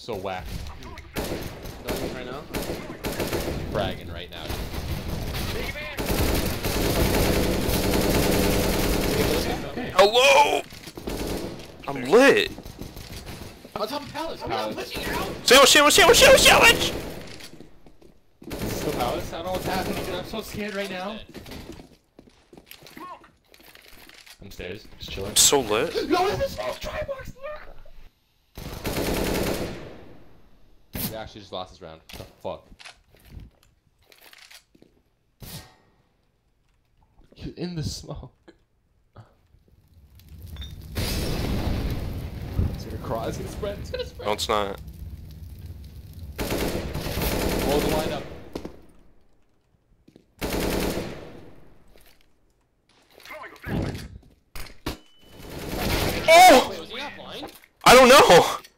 So whack. Going right now. Bragging right now. Hello! I'm lit. On top of palace. Palace. pushing it out. Sandwich, sandwich, sandwich, sandwich, sandwich! Still palace? I don't know what's happening. I'm so scared right now. I'm stairs. Just chilling. I'm so lit. No, it's a small try actually just lost this round. The Fuck. You're in the smoke. It's gonna crawl. It's gonna spread. It's gonna spread. No, it's not. Blow the line up. Oh! Wait, I don't know!